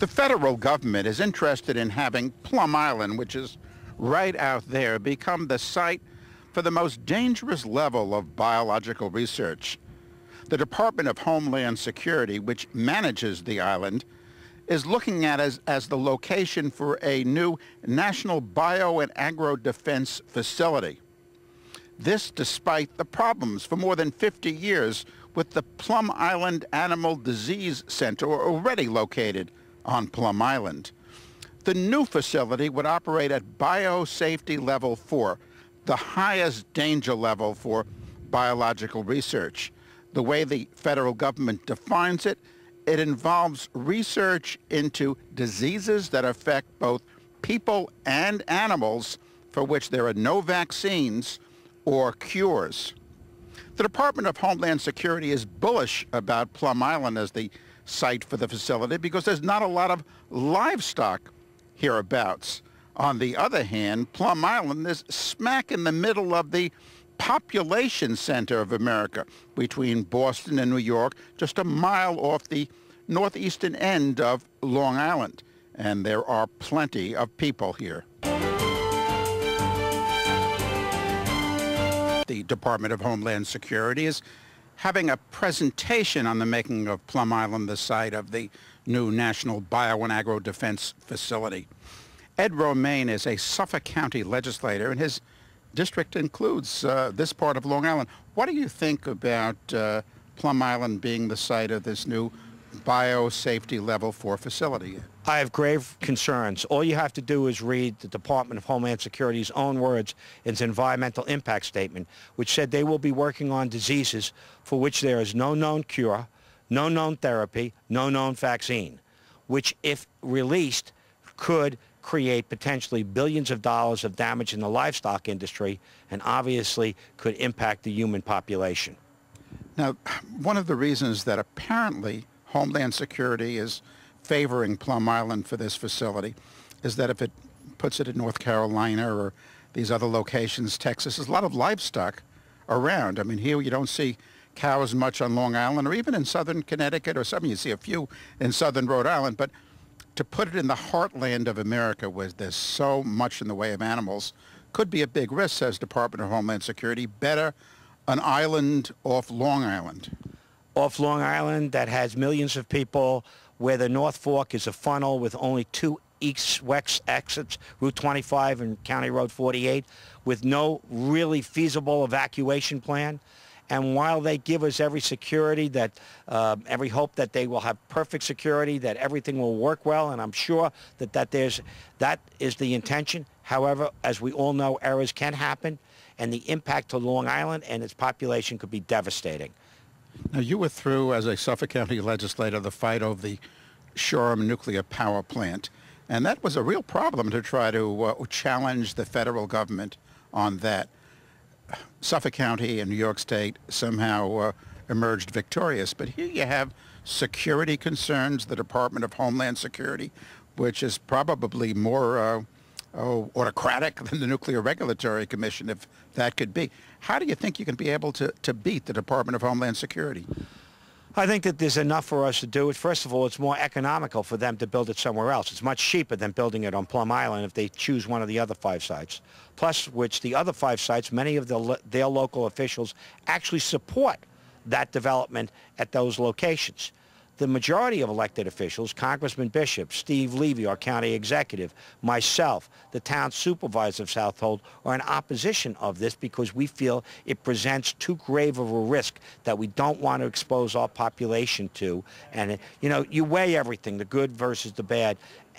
The federal government is interested in having Plum Island, which is right out there, become the site for the most dangerous level of biological research. The Department of Homeland Security, which manages the island, is looking at as, as the location for a new national bio and agro defense facility. This despite the problems for more than 50 years with the Plum Island Animal Disease Center already located on Plum Island. The new facility would operate at biosafety level 4, the highest danger level for biological research. The way the federal government defines it, it involves research into diseases that affect both people and animals for which there are no vaccines or cures. The Department of Homeland Security is bullish about Plum Island as the site for the facility because there's not a lot of livestock hereabouts. On the other hand, Plum Island is smack in the middle of the population center of America between Boston and New York, just a mile off the northeastern end of Long Island. And there are plenty of people here. The Department of Homeland Security is having a presentation on the making of Plum Island the site of the new National Bio and Agro Defense Facility. Ed Romaine is a Suffolk County legislator, and his district includes uh, this part of Long Island. What do you think about uh, Plum Island being the site of this new biosafety level 4 facility? I have grave concerns. All you have to do is read the Department of Homeland Security's own words in its environmental impact statement, which said they will be working on diseases for which there is no known cure, no known therapy, no known vaccine, which if released could create potentially billions of dollars of damage in the livestock industry and obviously could impact the human population. Now, one of the reasons that apparently Homeland Security is favoring Plum Island for this facility is that if it puts it in North Carolina or these other locations, Texas, there's a lot of livestock around. I mean, here you don't see cows much on Long Island or even in southern Connecticut or something. You see a few in southern Rhode Island, but to put it in the heartland of America where there's so much in the way of animals could be a big risk, says Department of Homeland Security. Better an island off Long Island. Off Long Island that has millions of people where the North Fork is a funnel with only two east-west exits, Route 25 and County Road 48, with no really feasible evacuation plan. And while they give us every security, that uh, every hope that they will have perfect security, that everything will work well, and I'm sure that, that there's, that is the intention. However, as we all know, errors can happen, and the impact to Long Island and its population could be devastating. Now, you were through, as a Suffolk County legislator, the fight over the Shoreham nuclear power plant. And that was a real problem to try to uh, challenge the federal government on that. Suffolk County and New York State somehow uh, emerged victorious. But here you have security concerns, the Department of Homeland Security, which is probably more uh, oh, autocratic than the Nuclear Regulatory Commission, if that could be. How do you think you can be able to, to beat the Department of Homeland Security? I think that there's enough for us to do it. First of all, it's more economical for them to build it somewhere else. It's much cheaper than building it on Plum Island if they choose one of the other five sites. Plus, which the other five sites, many of the, their local officials actually support that development at those locations the majority of elected officials, Congressman Bishop, Steve Levy, our county executive, myself, the town supervisor of Southold, are in opposition of this because we feel it presents too grave of a risk that we don't want to expose our population to. And, you know, you weigh everything, the good versus the bad.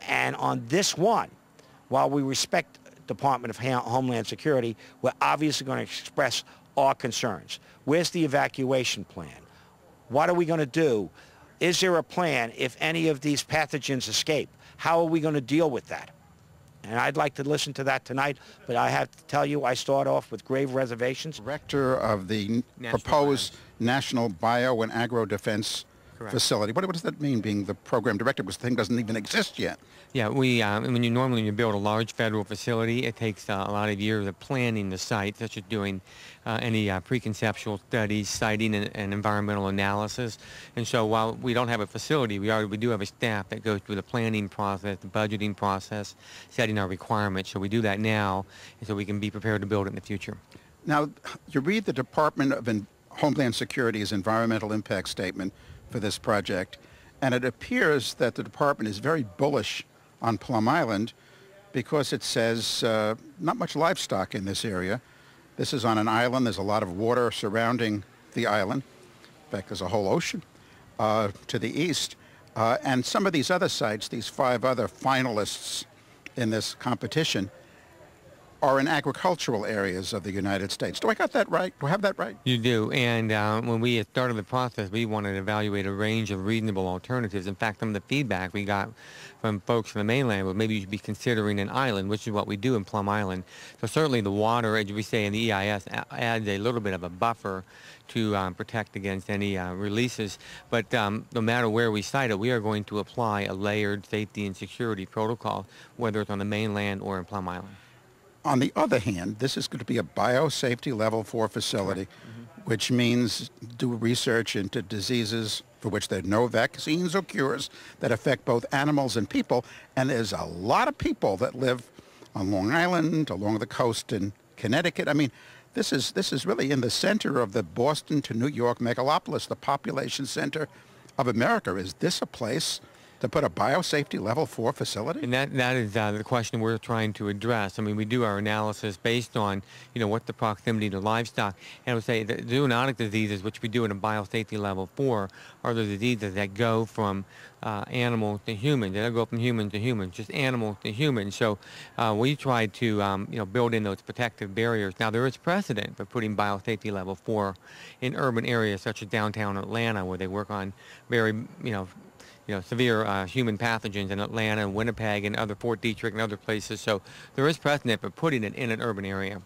And on this one, while we respect Department of Homeland Security, we're obviously going to express our concerns. Where's the evacuation plan? What are we going to do? Is there a plan if any of these pathogens escape? How are we going to deal with that? And I'd like to listen to that tonight, but I have to tell you, I start off with grave reservations. Director of the National proposed Bio. National Bio and Agro Defense Correct. Facility. What, what, does that mean, being the program director? Because the thing doesn't even exist yet. Yeah, we uh, when you normally when you build a large federal facility, it takes uh, a lot of years of planning the site, such as doing uh, any uh, preconceptual studies, siting, and, and, environmental analysis. And so, while we don't have a facility, we are we do have a staff that goes through the planning process, the budgeting process, setting our requirements. So we do that now, so we can be prepared to build it in the future. Now, you read the Department of Homeland Security's environmental impact statement for this project, and it appears that the department is very bullish on Plum Island because it says uh, not much livestock in this area. This is on an island. There's a lot of water surrounding the island. In fact, there's a whole ocean uh, to the east. Uh, and some of these other sites, these five other finalists in this competition, are in agricultural areas of the United States. Do I got that right? Do I have that right? You do. And uh, when we started the process, we wanted to evaluate a range of reasonable alternatives. In fact, some of the feedback we got from folks from the mainland was maybe you should be considering an island, which is what we do in Plum Island. So certainly the water, as we say in the EIS, adds a little bit of a buffer to um, protect against any uh, releases. But um, no matter where we site it, we are going to apply a layered safety and security protocol, whether it's on the mainland or in Plum Island. On the other hand, this is going to be a biosafety level 4 facility, mm-hmm. which means do research into diseases for which there are no vaccines or cures that affect both animals and people. And there's a lot of people that live on Long Island, along the coast in Connecticut. I mean, this is, this is really in the center of the Boston to New York megalopolis, the population center of America. Is this a place to put a biosafety level four facility? And that, that is uh, the question we're trying to address. I mean, we do our analysis based on, you know, what the proximity to livestock. And I would say the zoonotic diseases, which we do in a biosafety level four, are the diseases that go from uh, animal to human. They don't go from human to human, just animal to human. So uh, we try to, um, you know, build in those protective barriers. Now, there is precedent for putting biosafety level four in urban areas such as downtown Atlanta, where they work on very, you know, you know, severe uh, human pathogens in Atlanta and Winnipeg and other Fort Detrick and other places. So there is precedent for putting it in an urban area.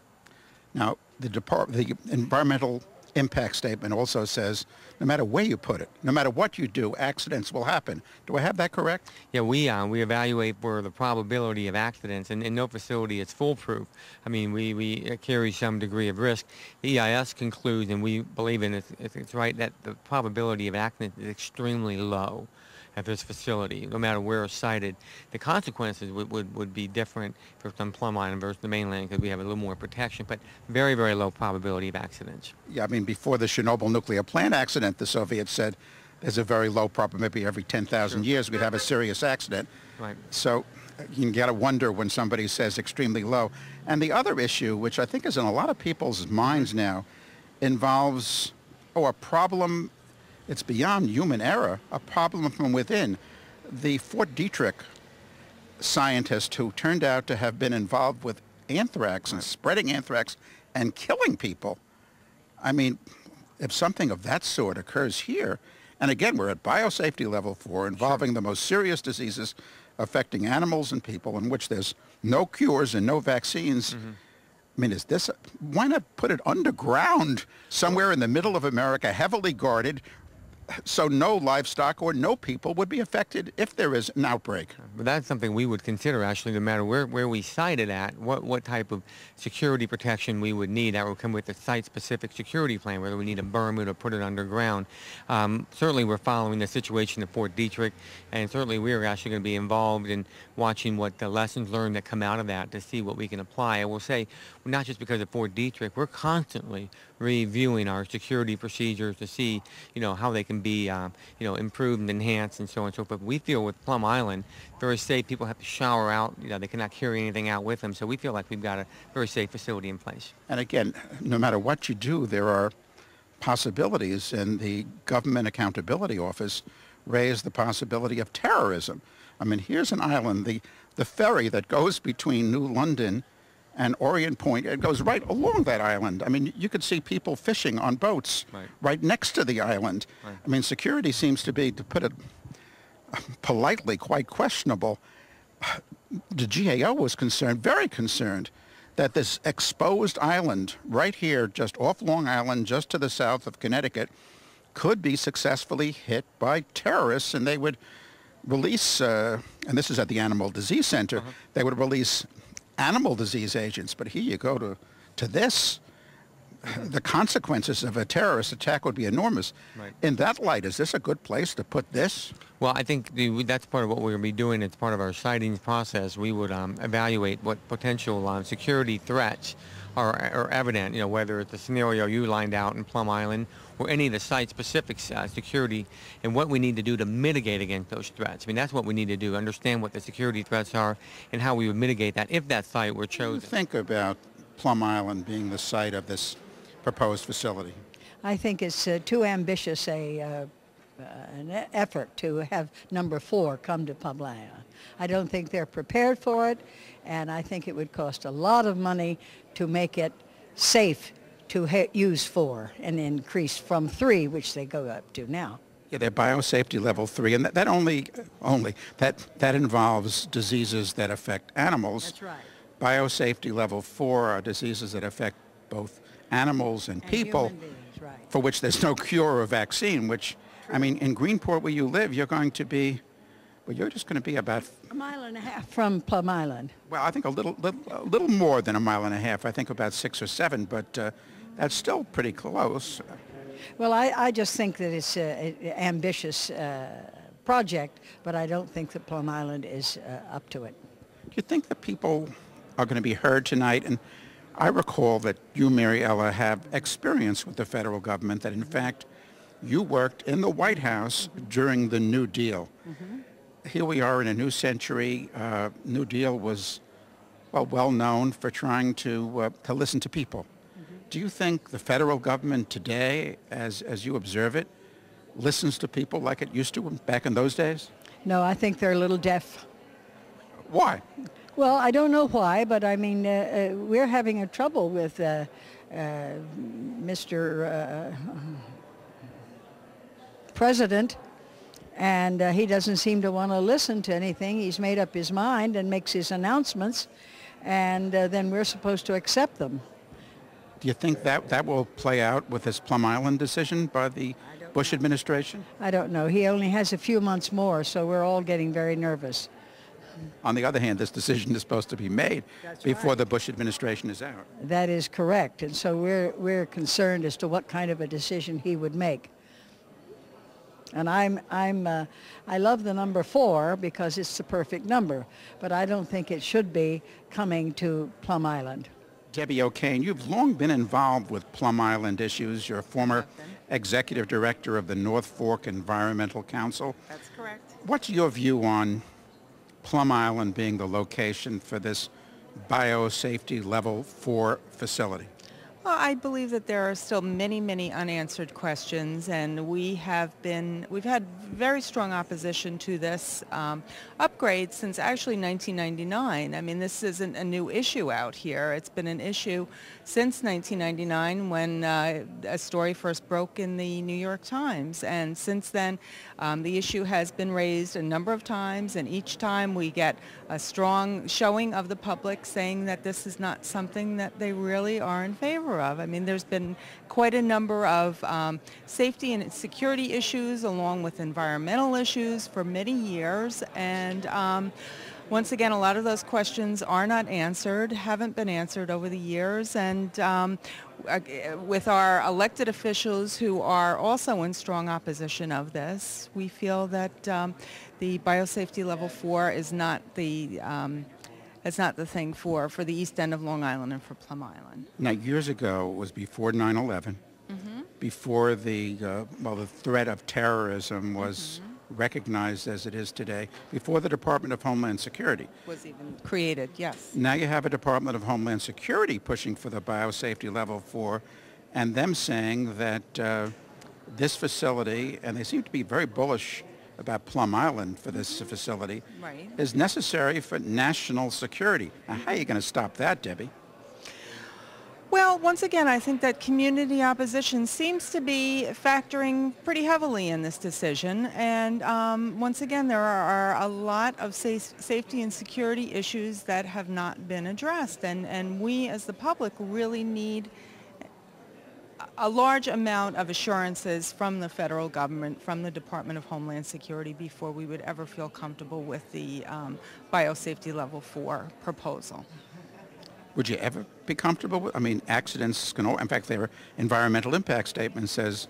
Now, the, Depart- the environmental impact statement also says no matter where you put it, no matter what you do, accidents will happen. Do I have that correct? Yeah, we uh, we evaluate for the probability of accidents, and in no facility is foolproof. I mean, we, we carry some degree of risk. The EIS concludes, and we believe in it, it's right, that the probability of accident is extremely low at this facility, no matter where it's sited. The consequences would, would, would be different for some Plum Island versus the mainland because we have a little more protection, but very, very low probability of accidents. Yeah, I mean, before the Chernobyl nuclear plant accident, the Soviets said there's a very low probability maybe every 10,000 sure. years we'd have a serious accident. Right. So you got to wonder when somebody says extremely low. And the other issue, which I think is in a lot of people's minds now, involves oh, a problem it's beyond human error, a problem from within. The Fort Detrick scientist who turned out to have been involved with anthrax and spreading anthrax and killing people. I mean, if something of that sort occurs here, and again, we're at biosafety level four, involving sure. the most serious diseases affecting animals and people, in which there's no cures and no vaccines. Mm-hmm. I mean, is this, why not put it underground somewhere in the middle of America, heavily guarded, so no livestock or no people would be affected if there is an outbreak. But that's something we would consider actually no matter where, where we site it at, what, what type of security protection we would need. That would come with a site-specific security plan, whether we need a berm or put it underground. Um, certainly we're following the situation at Fort Detrick, and certainly we are actually going to be involved in watching what the lessons learned that come out of that to see what we can apply. I will say, not just because of Fort Detrick, we're constantly reviewing our security procedures to see, you know, how they can be, uh, you know, improved and enhanced and so on and so forth. We feel with Plum Island, very safe. People have to shower out. You know, they cannot carry anything out with them. So we feel like we've got a very safe facility in place. And again, no matter what you do, there are possibilities, and the Government Accountability Office raised the possibility of terrorism. I mean, here's an island, the, the ferry that goes between New London and Orient Point. It goes right along that island. I mean, you could see people fishing on boats right, right next to the island. Right. I mean, security seems to be, to put it politely, quite questionable. The GAO was concerned, very concerned, that this exposed island right here, just off Long Island, just to the south of Connecticut, could be successfully hit by terrorists, and they would release, uh, and this is at the Animal Disease Center, Uh-huh. they would release animal disease agents. But here you go to, to this. The consequences of a terrorist attack would be enormous. Right. In that light, is this a good place to put this? Well, I think the, that's part of what we're going to be doing. It's part of our sightings process. We would um, evaluate what potential um, security threats are, are evident, you know, whether it's the scenario you lined out in Plum Island or any of the site-specific uh, security and what we need to do to mitigate against those threats. I mean, that's what we need to do, understand what the security threats are and how we would mitigate that if that site were What do you chosen. think about Plum Island being the site of this proposed facility? I think it's uh, too ambitious a uh, uh, an e- effort to have number four come to Plum I don't think they're prepared for it, and I think it would cost a lot of money to make it safe to ha- use four and increase from three, which they go up to now. Yeah, they're biosafety level three, and that, that only, only, that, that involves diseases that affect animals. That's right. Biosafety level four are diseases that affect both animals and And people, beings, right. for which there's no cure or vaccine, which, I mean, in Greenport where you live, you're going to be, well, you're just going to be about, A mile and a half from Plum Island. well, I think a little, little, a little more than a mile and a half. I think about six or seven, but uh, that's still pretty close. Well, I, I just think that it's an ambitious uh, project, but I don't think that Plum Island is uh, up to it. Do you think that people are going to be heard tonight? And I recall that you, Mariella, have experience with the federal government, that in fact you worked in the White House during the New Deal. Here we are in a new century. Uh, New Deal was, well, well known for trying to, uh, to listen to people. Do you think the federal government today, as, as you observe it, listens to people like it used to back in those days? No, I think they're a little deaf. Why? Well, I don't know why, but I mean, uh, uh, we're having a trouble with uh, uh, Mr. Uh, President, and uh, he doesn't seem to want to listen to anything. He's made up his mind and makes his announcements, and uh, then we're supposed to accept them. Do you think that that will play out with this Plum Island decision by the Bush administration? I don't know. He only has a few months more, so we're all getting very nervous. On the other hand, this decision is supposed to be made before the Bush administration is out. That is correct, and so we're we're concerned as to what kind of a decision he would make. And I'm I'm uh, I love the number four because it's the perfect number, but I don't think it should be coming to Plum Island. Debbie O'Kane, you've long been involved with Plum Island issues. You're a former executive director of the North Fork Environmental Council. That's correct. What's your view on Plum Island being the location for this biosafety level 4 facility? Well, I believe that there are still many, many unanswered questions, and we have been, we've had very strong opposition to this um, upgrade since actually 1999. I mean, this isn't a new issue out here. It's been an issue since 1999 when uh, a story first broke in the New York Times, and since then, um, the issue has been raised a number of times, and each time we get a strong showing of the public saying that this is not something that they really are in favor of. I mean, there's been quite a number of um, safety and security issues along with environmental issues for many years, and um, once again, a lot of those questions are not answered, haven't been answered over the years, and um, uh, with our elected officials who are also in strong opposition of this, we feel that um, the biosafety level four is not the um, is not the thing for, for the east end of Long Island and for Plum Island. Now, years ago, it was before 9/11, before the uh, well, the threat of terrorism was recognized as it is today, before the Department of Homeland Security. Was even created, yes. Now you have a Department of Homeland Security pushing for the biosafety level four, and them saying that uh, this facility, and they seem to be very bullish about Plum Island for this facility, Right. is necessary for national security. Now, how are you going to stop that, Debbie? Well, once again, I think that community opposition seems to be factoring pretty heavily in this decision. And um, once again, there are, a lot of safety and security issues that have not been addressed. And, and we as the public really need a large amount of assurances from the federal government, from the Department of Homeland Security before we would ever feel comfortable with the um, biosafety level 4 proposal. Would you ever be comfortable with, I mean, accidents can, in fact, their environmental impact statement says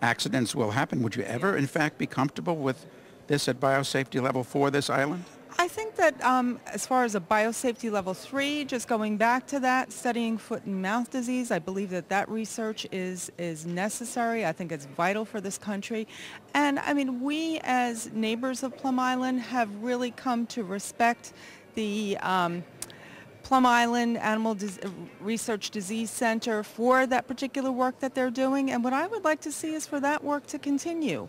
accidents will happen. Would you ever, in fact, be comfortable with this at biosafety level 4, this island? I think that um, as far as a biosafety level three, just going back to that, studying foot and mouth disease, I believe that that research is, is necessary. I think it's vital for this country. And I mean, we as neighbors of Plum Island have really come to respect the um, Plum Island Animal Dis- Research Disease Center for that particular work that they're doing. And what I would like to see is for that work to continue.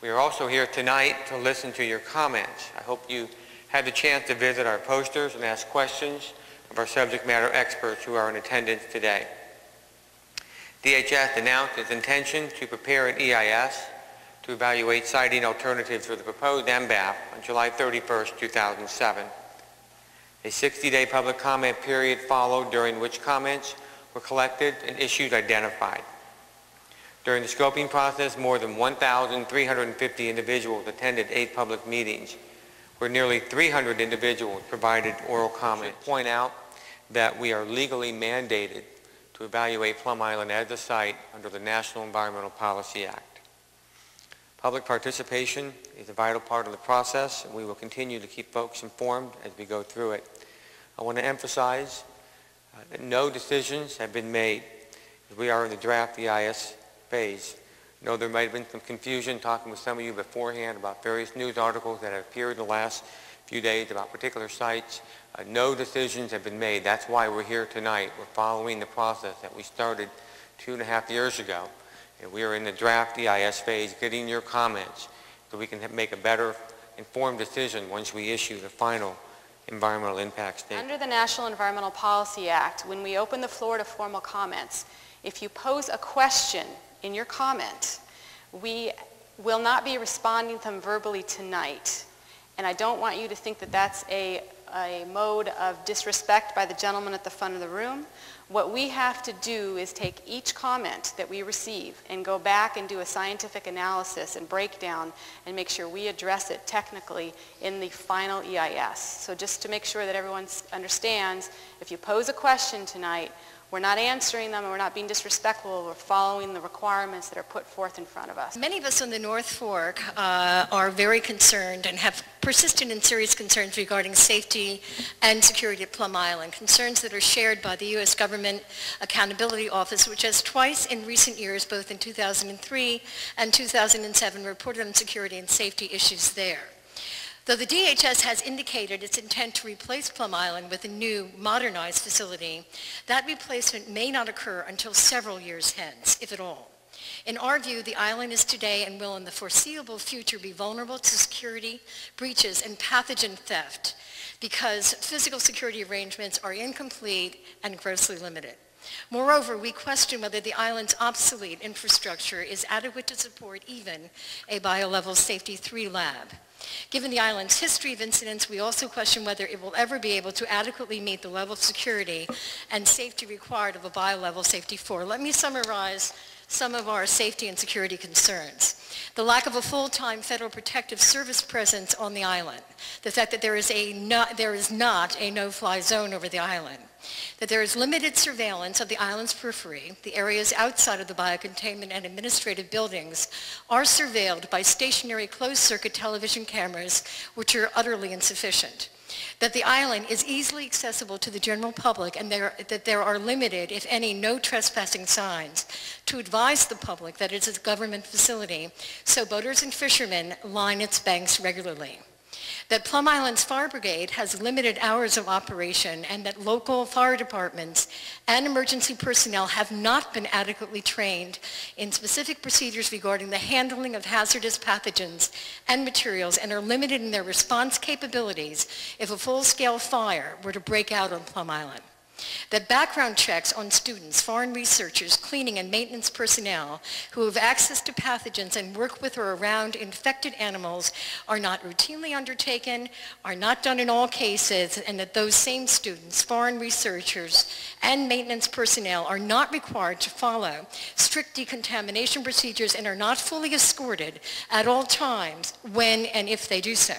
We are also here tonight to listen to your comments. I hope you had the chance to visit our posters and ask questions of our subject matter experts who are in attendance today. DHS announced its intention to prepare an EIS to evaluate siting alternatives for the proposed NBAF on July 31, 2007. A 60-day public comment period followed during which comments were collected and issues identified. During the scoping process, more than 1,350 individuals attended eight public meetings, where nearly 300 individuals provided oral comments. Point out that we are legally mandated to evaluate Plum Island as a site under the National Environmental Policy Act. Public participation is a vital part of the process, and we will continue to keep folks informed as we go through it. I want to emphasize uh, that no decisions have been made. We are in the draft EIS phase. I know there might have been some confusion talking with some of you beforehand about various news articles that have appeared in the last few days about particular sites. Uh, no decisions have been made. That's why we're here tonight. We're following the process that we started two and a half years ago. And we are in the draft EIS phase getting your comments so we can make a better informed decision once we issue the final environmental impact statement. Under the National Environmental Policy Act, when we open the floor to formal comments, if you pose a question in your comment. We will not be responding to them verbally tonight. And I don't want you to think that that's a, a mode of disrespect by the gentleman at the front of the room. What we have to do is take each comment that we receive and go back and do a scientific analysis and breakdown and make sure we address it technically in the final EIS. So just to make sure that everyone understands, if you pose a question tonight, we're not answering them and we're not being disrespectful. We're following the requirements that are put forth in front of us. Many of us on the North Fork uh, are very concerned and have persistent and serious concerns regarding safety and security at Plum Island, concerns that are shared by the U.S. Government Accountability Office, which has twice in recent years, both in 2003 and 2007, reported on security and safety issues there. Though the DHS has indicated its intent to replace Plum Island with a new, modernized facility, that replacement may not occur until several years hence, if at all. In our view, the island is today and will in the foreseeable future be vulnerable to security breaches and pathogen theft because physical security arrangements are incomplete and grossly limited. Moreover, we question whether the island's obsolete infrastructure is adequate to support even a biolevel safety 3 lab. Given the island's history of incidents, we also question whether it will ever be able to adequately meet the level of security and safety required of a biolevel safety 4. Let me summarize some of our safety and security concerns. The lack of a full-time Federal Protective Service presence on the island. The fact that there is, a not, there is not a no-fly zone over the island that there is limited surveillance of the island's periphery, the areas outside of the biocontainment and administrative buildings are surveilled by stationary closed-circuit television cameras, which are utterly insufficient. That the island is easily accessible to the general public and there, that there are limited, if any, no trespassing signs to advise the public that it is a government facility, so boaters and fishermen line its banks regularly that Plum Island's Fire Brigade has limited hours of operation and that local fire departments and emergency personnel have not been adequately trained in specific procedures regarding the handling of hazardous pathogens and materials and are limited in their response capabilities if a full-scale fire were to break out on Plum Island. That background checks on students, foreign researchers, cleaning and maintenance personnel who have access to pathogens and work with or around infected animals are not routinely undertaken, are not done in all cases, and that those same students, foreign researchers, and maintenance personnel are not required to follow strict decontamination procedures and are not fully escorted at all times when and if they do so.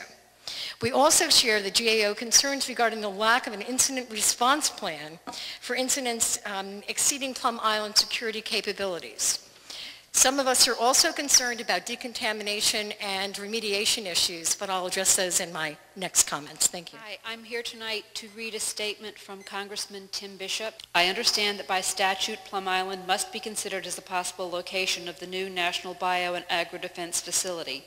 We also share the GAO concerns regarding the lack of an incident response plan for incidents um, exceeding Plum Island security capabilities. Some of us are also concerned about decontamination and remediation issues, but I'll address those in my next comments. Thank you. Hi, I'm here tonight to read a statement from Congressman Tim Bishop. I understand that by statute, Plum Island must be considered as a possible location of the new National Bio and Agro Defense Facility,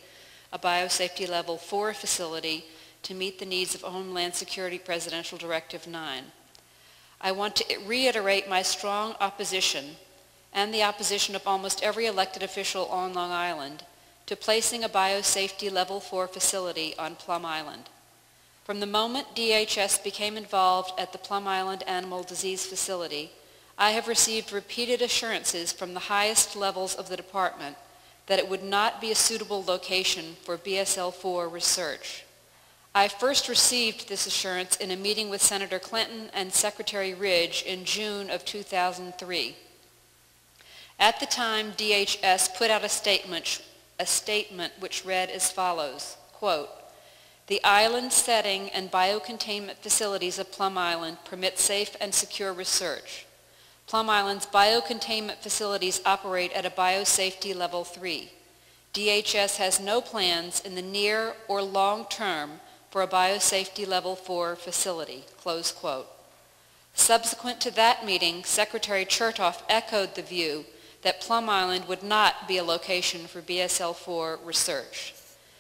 a biosafety level 4 facility to meet the needs of Homeland Security Presidential Directive 9. I want to reiterate my strong opposition and the opposition of almost every elected official on Long Island to placing a biosafety level 4 facility on Plum Island. From the moment DHS became involved at the Plum Island Animal Disease Facility, I have received repeated assurances from the highest levels of the department that it would not be a suitable location for BSL-4 research. I first received this assurance in a meeting with Senator Clinton and Secretary Ridge in June of 2003. At the time, DHS put out a statement, a statement which read as follows, quote, the island setting and biocontainment facilities of Plum Island permit safe and secure research. Plum Island's biocontainment facilities operate at a biosafety level 3. DHS has no plans in the near or long term for a biosafety level 4 facility, close quote. Subsequent to that meeting, Secretary Chertoff echoed the view that Plum Island would not be a location for BSL-4 research.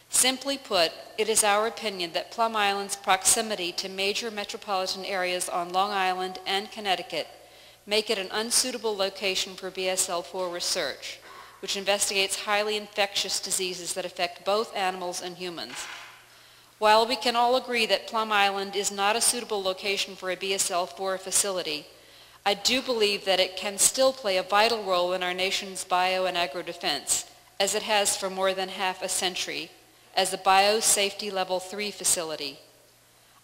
Simply put, it is our opinion that Plum Island's proximity to major metropolitan areas on Long Island and Connecticut make it an unsuitable location for BSL-4 research, which investigates highly infectious diseases that affect both animals and humans. While we can all agree that Plum Island is not a suitable location for a BSL-4 facility, I do believe that it can still play a vital role in our nation's bio and agro defense, as it has for more than half a century, as a biosafety level 3 facility.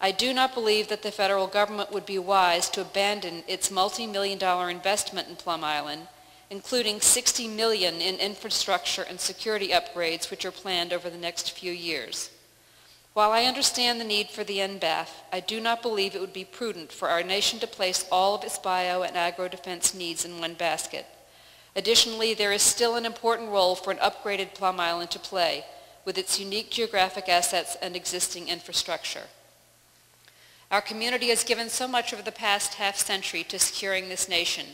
I do not believe that the federal government would be wise to abandon its multi-million dollar investment in Plum Island, including 60 million in infrastructure and security upgrades which are planned over the next few years. While I understand the need for the NBAF, I do not believe it would be prudent for our nation to place all of its bio and agro-defense needs in one basket. Additionally, there is still an important role for an upgraded Plum Island to play with its unique geographic assets and existing infrastructure. Our community has given so much over the past half century to securing this nation.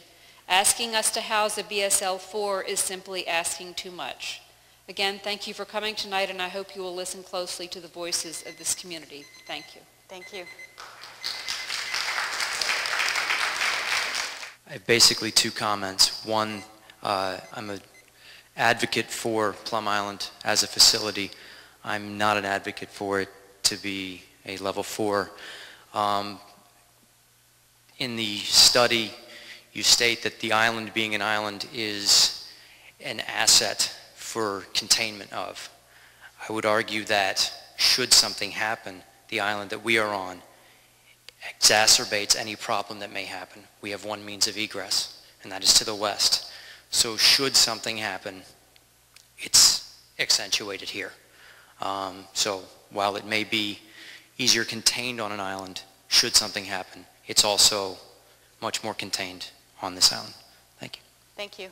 Asking us to house a BSL-4 is simply asking too much. Again, thank you for coming tonight, and I hope you will listen closely to the voices of this community. Thank you. Thank you. I have basically two comments. One, uh, I'm an advocate for Plum Island as a facility. I'm not an advocate for it to be a level four. Um, in the study, you state that the island being an island is an asset for containment of. I would argue that should something happen, the island that we are on exacerbates any problem that may happen. We have one means of egress, and that is to the west. So should something happen, it's accentuated here. Um, so while it may be easier contained on an island, should something happen, it's also much more contained on this island. Thank you. Thank you.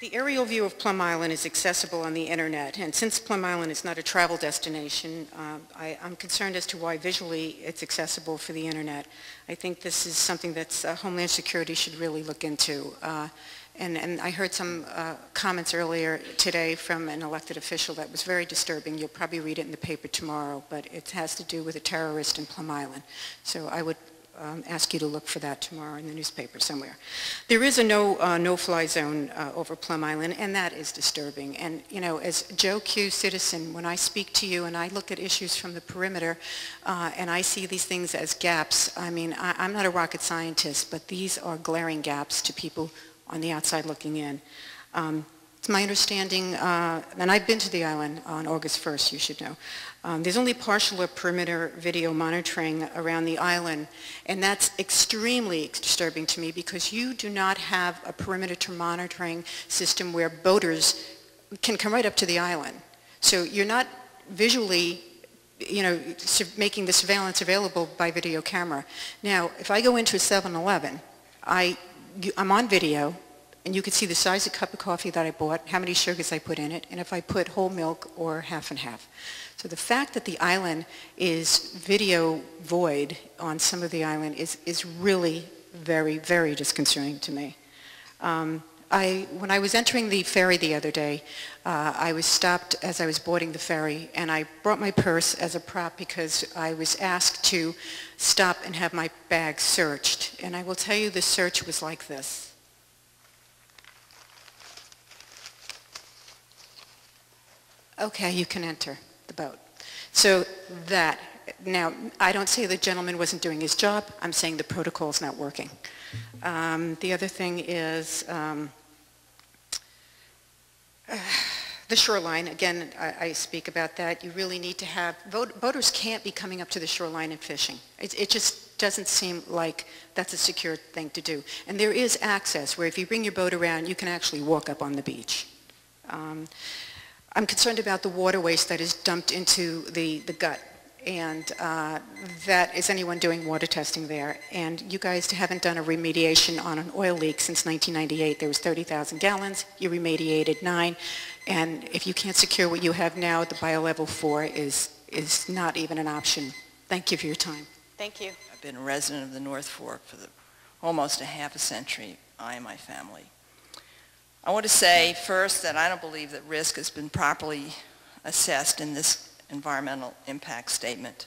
The aerial view of Plum Island is accessible on the internet, and since Plum Island is not a travel destination, uh, I, am concerned as to why visually it's accessible for the internet. I think this is something that uh, Homeland Security should really look into. Uh, and, and, I heard some uh, comments earlier today from an elected official that was very disturbing. You'll probably read it in the paper tomorrow, but it has to do with a terrorist in Plum Island. So I would um, ask you to look for that tomorrow in the newspaper somewhere. There is a no, uh, no-fly zone uh, over Plum Island, and that is disturbing. And, you know, as Joe Q. citizen, when I speak to you and I look at issues from the perimeter, uh, and I see these things as gaps, I mean, I, I'm not a rocket scientist, but these are glaring gaps to people on the outside looking in. Um, it's my understanding, uh, and I've been to the island on August 1st, you should know. Um, there's only partial or perimeter video monitoring around the island, and that's extremely disturbing to me because you do not have a perimeter monitoring system where boaters can come right up to the island. So you're not visually you know, making the surveillance available by video camera. Now, if I go into a 7-Eleven, I, I'm on video, and you can see the size of cup of coffee that I bought, how many sugars I put in it, and if I put whole milk or half and half. So the fact that the island is video void on some of the island is, is really very, very disconcerting to me. Um, I, when I was entering the ferry the other day, uh, I was stopped as I was boarding the ferry, and I brought my purse as a prop because I was asked to stop and have my bag searched. And I will tell you the search was like this. Okay, you can enter the boat. So that, now, I don't say the gentleman wasn't doing his job. I'm saying the protocol's not working. Um, the other thing is um, uh, the shoreline. Again, I, I, speak about that. You really need to have, boaters can't be coming up to the shoreline and fishing. It, it just doesn't seem like that's a secure thing to do. And there is access where if you bring your boat around, you can actually walk up on the beach. Um, I'm concerned about the water waste that is dumped into the, the gut. And uh, that, is anyone doing water testing there? And you guys haven't done a remediation on an oil leak since 1998. There was 30,000 gallons. You remediated nine. And if you can't secure what you have now, the biolevel four is, is not even an option. Thank you for your time. Thank you. I've been a resident of the North Fork for the, almost a half a century, I and my family. I want to say first that I don't believe that risk has been properly assessed in this environmental impact statement.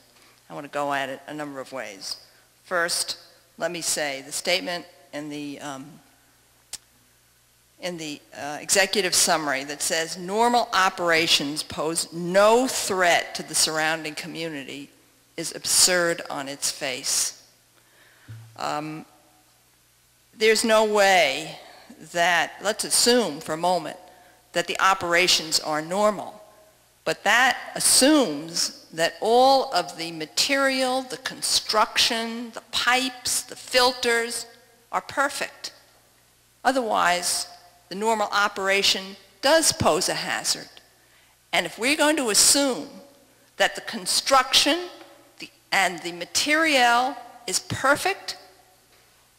I want to go at it a number of ways. First, let me say the statement in the, um, in the uh, executive summary that says normal operations pose no threat to the surrounding community is absurd on its face. Um, there's no way that, let's assume for a moment, that the operations are normal. But that assumes that all of the material, the construction, the pipes, the filters are perfect. Otherwise, the normal operation does pose a hazard. And if we're going to assume that the construction the, and the material is perfect,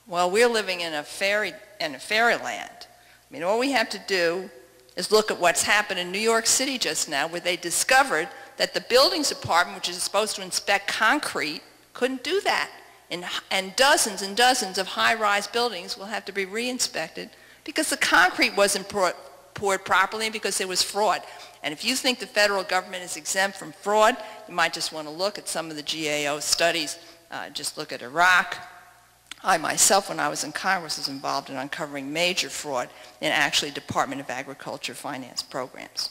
well, we're living in a fairy in a fairyland. I mean, all we have to do is look at what's happened in New York City just now where they discovered that the buildings department, which is supposed to inspect concrete, couldn't do that. And, and dozens and dozens of high-rise buildings will have to be re-inspected because the concrete wasn't poured properly and because there was fraud. And if you think the federal government is exempt from fraud, you might just want to look at some of the GAO studies. Uh, just look at Iraq, I myself, when I was in Congress, was involved in uncovering major fraud in actually Department of Agriculture finance programs.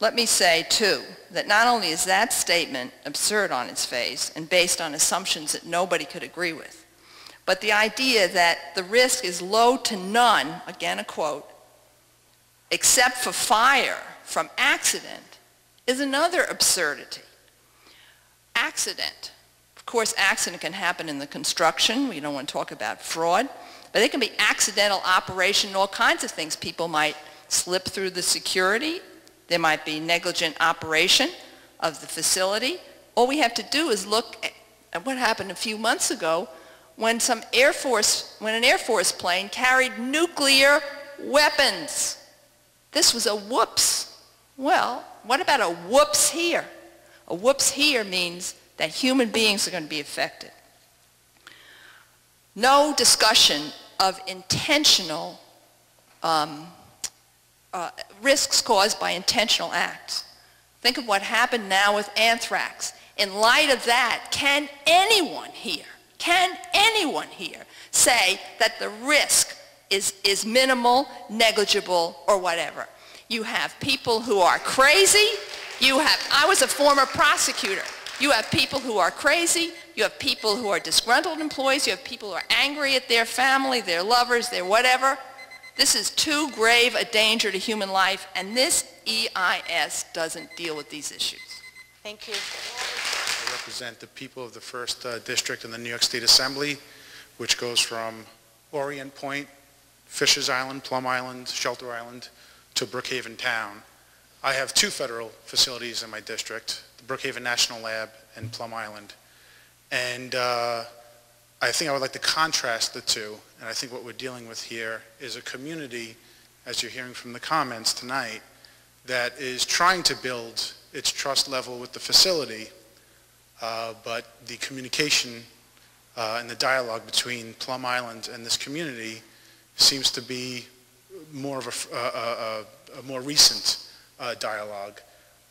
Let me say, too, that not only is that statement absurd on its face and based on assumptions that nobody could agree with, but the idea that the risk is low to none, again a quote, except for fire from accident is another absurdity. Accident of course, accident can happen in the construction. We don't want to talk about fraud. But it can be accidental operation, all kinds of things. People might slip through the security. There might be negligent operation of the facility. All we have to do is look at what happened a few months ago when some Air Force, when an Air Force plane carried nuclear weapons. This was a whoops. Well, what about a whoops here? A whoops here means that human beings are going to be affected. No discussion of intentional um, uh, risks caused by intentional acts. Think of what happened now with anthrax. In light of that, can anyone here, Can anyone here say that the risk is, is minimal, negligible, or whatever? You have people who are crazy. You have, I was a former prosecutor. You have people who are crazy. You have people who are disgruntled employees. You have people who are angry at their family, their lovers, their whatever. This is too grave a danger to human life, and this EIS doesn't deal with these issues. Thank you. I represent the people of the first uh, district in the New York State Assembly, which goes from Orient Point, Fishers Island, Plum Island, Shelter Island, to Brookhaven Town. I have two federal facilities in my district, the Brookhaven National Lab and Plum Island. And uh, I think I would like to contrast the two. And I think what we're dealing with here is a community, as you're hearing from the comments tonight, that is trying to build its trust level with the facility, uh, but the communication uh, and the dialogue between Plum Island and this community seems to be more of a, a, a, a more recent uh, dialogue.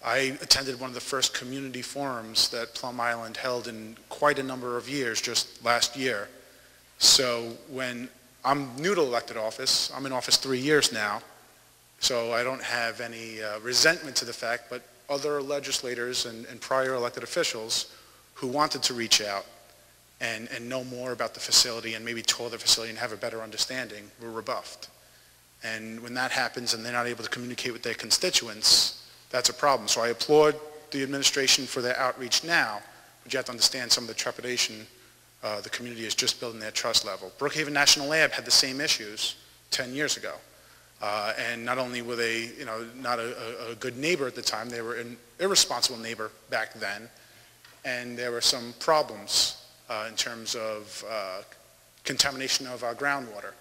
I attended one of the first community forums that Plum Island held in quite a number of years, just last year. So when I'm new to elected office, I'm in office three years now, so I don't have any uh, resentment to the fact, but other legislators and, and, prior elected officials who wanted to reach out and, and know more about the facility and maybe tour the facility and have a better understanding were rebuffed. And when that happens and they're not able to communicate with their constituents, that's a problem. So I applaud the administration for their outreach now, but you have to understand some of the trepidation uh, the community is just building their trust level. Brookhaven National Lab had the same issues 10 years ago. Uh, and not only were they, you know, not a, a, good neighbor at the time, they were an irresponsible neighbor back then. And there were some problems uh, in terms of uh, contamination of our groundwater.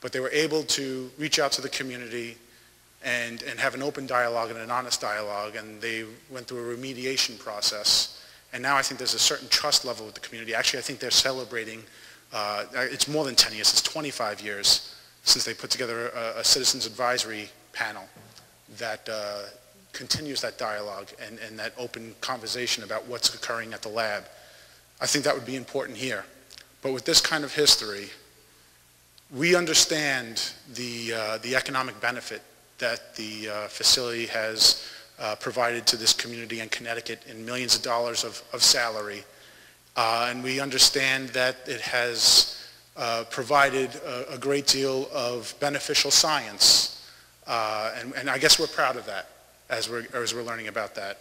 But they were able to reach out to the community, and, and have an open dialogue and an honest dialogue, and they went through a remediation process. And now I think there's a certain trust level with the community. Actually, I think they're celebrating, uh, it's more than 10 years, it's 25 years since they put together a, a citizens advisory panel that uh, continues that dialogue and, and that open conversation about what's occurring at the lab. I think that would be important here. But with this kind of history, we understand the, uh, the economic benefit that the uh, facility has uh, provided to this community in Connecticut in millions of dollars of, of salary. Uh, and we understand that it has uh, provided a, a, great deal of beneficial science. And, and I guess we're proud of that as we're, as we're learning about that.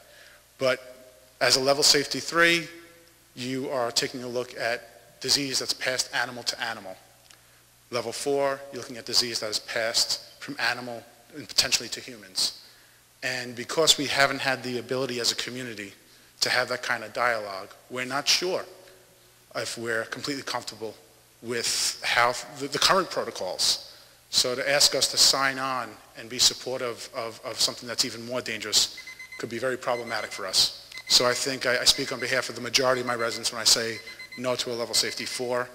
But as a level safety three, you are taking a look at disease that's passed animal to animal. Level four, you're looking at disease that is passed from animal and potentially to humans. And because we haven't had the ability as a community to have that kind of dialogue, we're not sure if we're completely comfortable with how the, the current protocols. So to ask us to sign on and be supportive of, of something that's even more dangerous could be very problematic for us. So I think I, I speak on behalf of the majority of my residents when I say no to a level safety four.